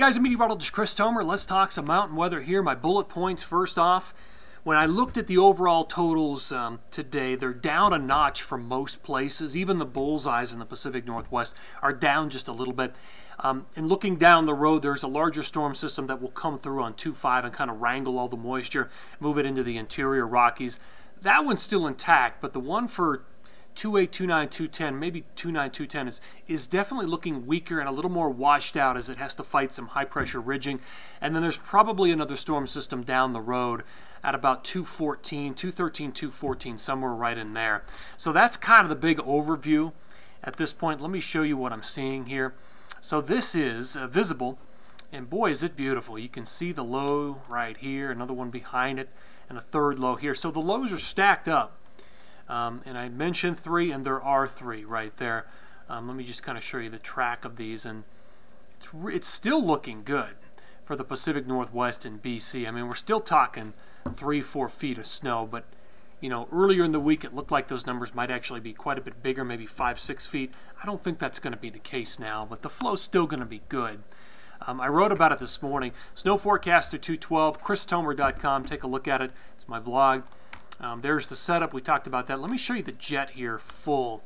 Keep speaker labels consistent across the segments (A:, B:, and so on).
A: guys, I'm meteorologist Chris Tomer. Let's talk some mountain weather here. My bullet points first off. When I looked at the overall totals um, today, they're down a notch from most places. Even the bullseyes in the Pacific Northwest are down just a little bit. Um, and looking down the road, there's a larger storm system that will come through on 2-5 and kind of wrangle all the moisture, move it into the interior Rockies. That one's still intact, but the one for 28, 29, 210, maybe 29, 210 is, is definitely looking weaker and a little more washed out as it has to fight some high pressure ridging. And then there's probably another storm system down the road at about 214, 213, 214, somewhere right in there. So that's kind of the big overview at this point. Let me show you what I'm seeing here. So this is uh, visible, and boy, is it beautiful. You can see the low right here, another one behind it, and a third low here. So the lows are stacked up. Um, and I mentioned three, and there are three right there. Um, let me just kind of show you the track of these, and it's, it's still looking good for the Pacific Northwest and BC. I mean, we're still talking three, four feet of snow, but you know, earlier in the week it looked like those numbers might actually be quite a bit bigger, maybe five, six feet. I don't think that's going to be the case now, but the flow's still going to be good. Um, I wrote about it this morning. Snow Forecaster 212, christomer.com. Take a look at it. It's my blog. Um, there's the setup. We talked about that. Let me show you the jet here full.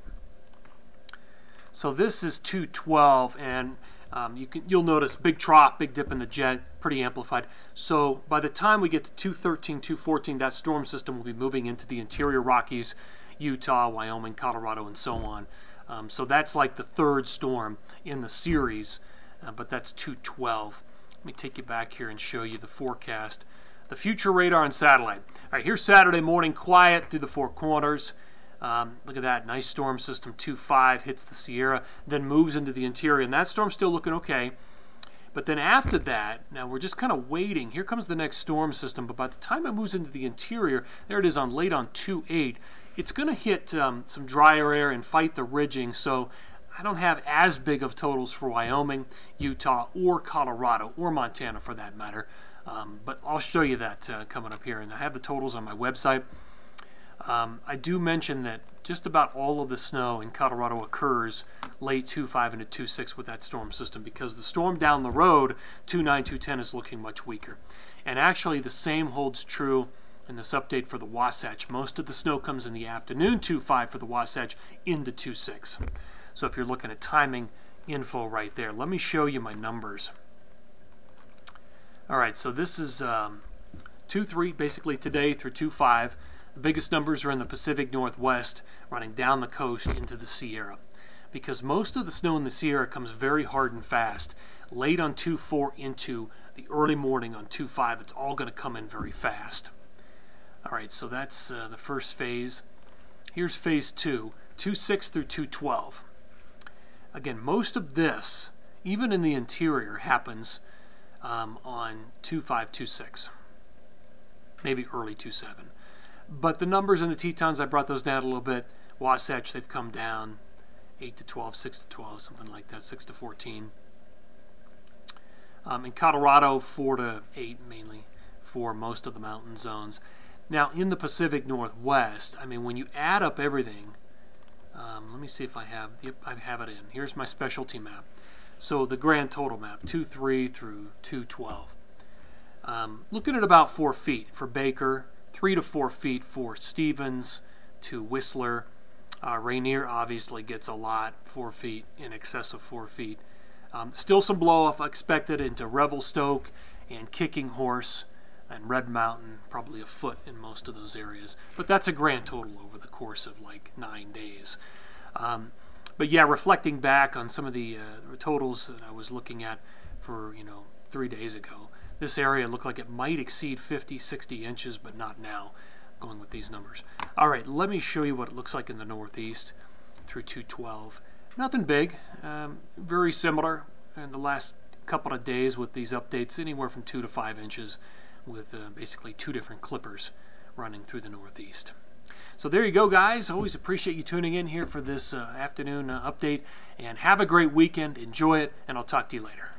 A: So this is 212, and um, you can, you'll notice big trough, big dip in the jet, pretty amplified. So by the time we get to 213, 214, that storm system will be moving into the interior Rockies, Utah, Wyoming, Colorado, and so on. Um, so that's like the third storm in the series, uh, but that's 212. Let me take you back here and show you the forecast the future radar and satellite. All right, here's Saturday morning, quiet through the four corners. Um, look at that, nice storm system 2-5 hits the Sierra, then moves into the interior, and that storm's still looking okay. But then after that, now we're just kind of waiting. Here comes the next storm system, but by the time it moves into the interior, there it is on late on 2-8, it's going to hit um, some drier air and fight the ridging, so I don't have as big of totals for Wyoming, Utah, or Colorado, or Montana for that matter. Um, but I'll show you that uh, coming up here. And I have the totals on my website. Um, I do mention that just about all of the snow in Colorado occurs late 2.5 into 2.6 with that storm system because the storm down the road, 2.9, 2.10, is looking much weaker. And actually, the same holds true in this update for the Wasatch. Most of the snow comes in the afternoon, 2.5 for the Wasatch, into 2.6. So if you're looking at timing info right there, let me show you my numbers. All right, so this is um, 2-3 basically today through 2-5. The biggest numbers are in the Pacific Northwest running down the coast into the Sierra because most of the snow in the Sierra comes very hard and fast. Late on 2-4 into the early morning on 2-5, it's all going to come in very fast. All right, so that's uh, the first phase. Here's phase 2, 2-6 through 2-12. Again, most of this, even in the interior, happens um, on 2526, maybe early 27. But the numbers in the Tetons, I brought those down a little bit. Wasatch, they've come down 8 to 12, 6 to 12, something like that, 6 to 14. Um, in Colorado, 4 to 8 mainly for most of the mountain zones. Now, in the Pacific Northwest, I mean, when you add up everything, um, let me see if I have, yep, I have it in. Here's my specialty map. So the grand total map, 2-3 through 2-12. Um, looking at about 4 feet for Baker, 3 to 4 feet for Stevens to Whistler. Uh, Rainier obviously gets a lot, 4 feet, in excess of 4 feet. Um, still some blow off expected into Revelstoke and Kicking Horse and Red Mountain, probably a foot in most of those areas. But that's a grand total over the course of like nine days. Um, but yeah, reflecting back on some of the uh, totals that I was looking at for, you know, three days ago, this area looked like it might exceed 50, 60 inches, but not now, going with these numbers. All right, let me show you what it looks like in the northeast through 212. Nothing big, um, very similar in the last couple of days with these updates, anywhere from 2 to 5 inches with uh, basically two different clippers running through the northeast. So there you go, guys. Always appreciate you tuning in here for this uh, afternoon uh, update. And have a great weekend. Enjoy it, and I'll talk to you later.